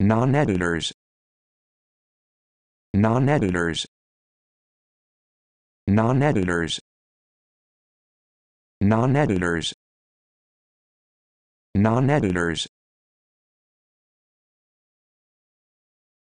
non-editors. Non-editors. Non-editors. Non-editors. Non-editors.